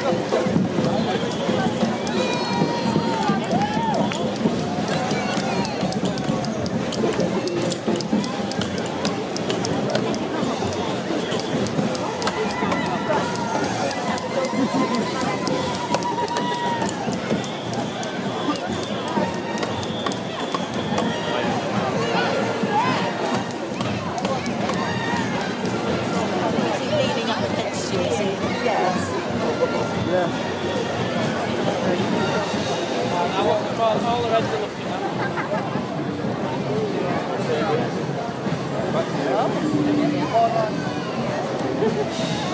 감사합니다. Hold on.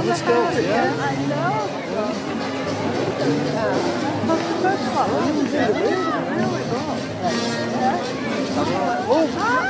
on the, the stilts, yeah. I know. Yeah. First of all, oh. really good. Really good.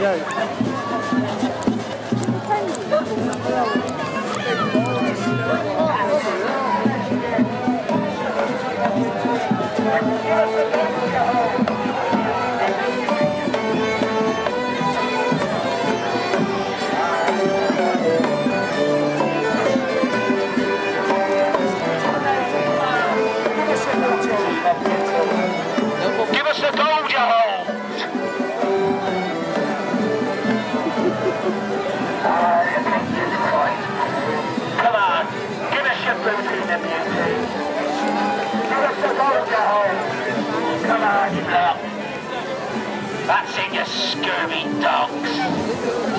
Đây. That's it, you scurvy dogs.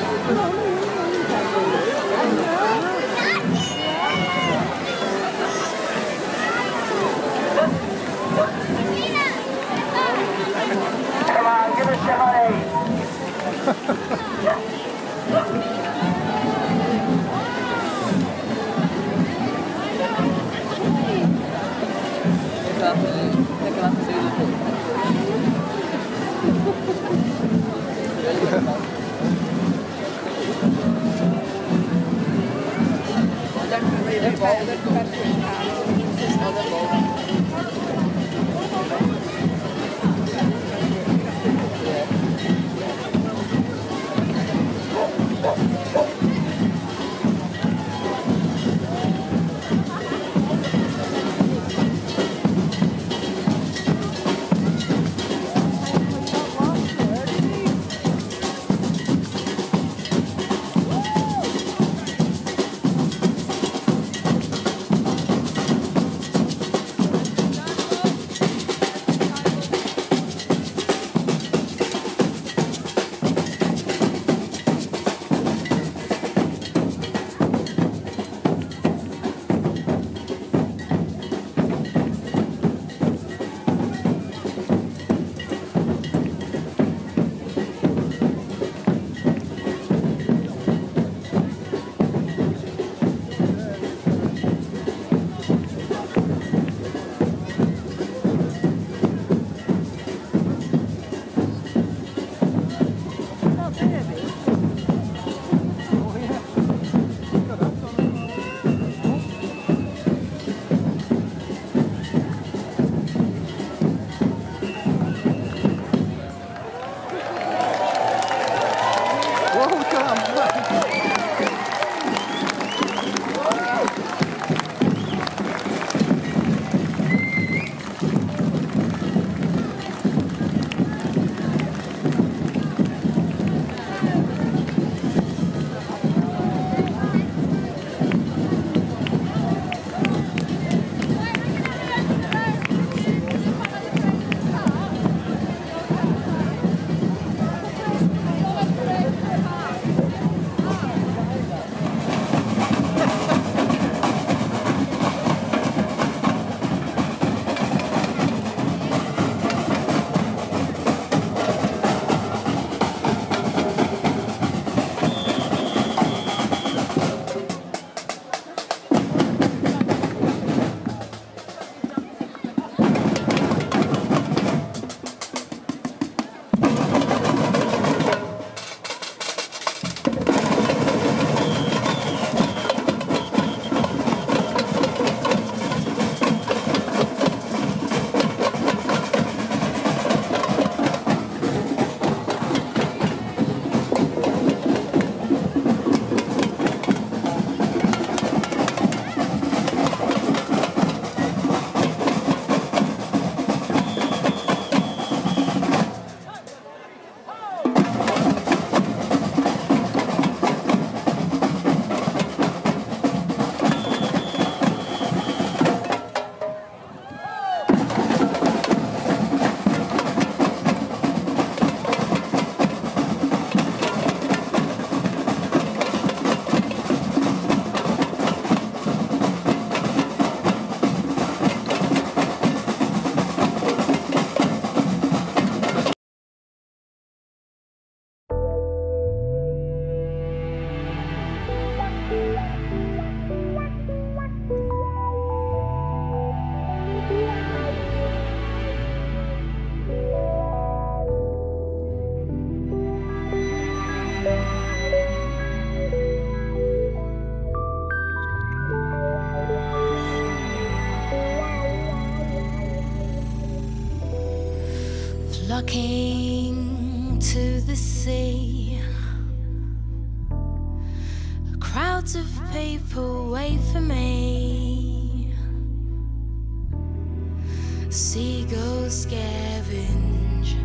scavenge,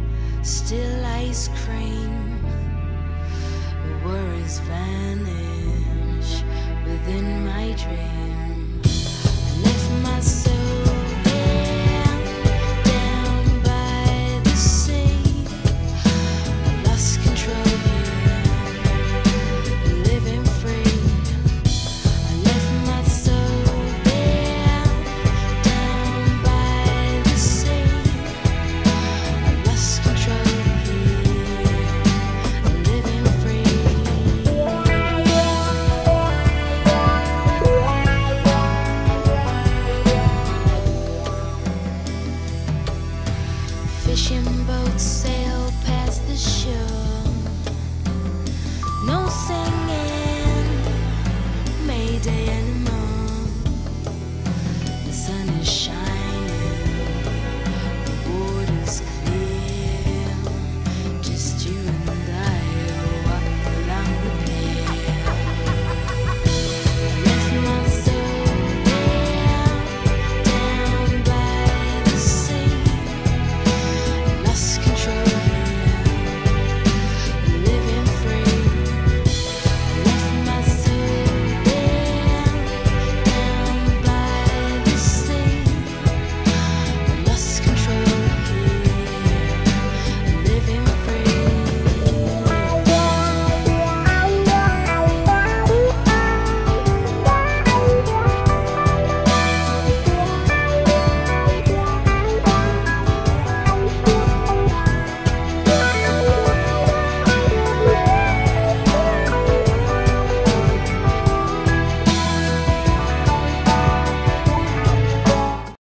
still ice cream. Worries vanish within my dream. I left myself.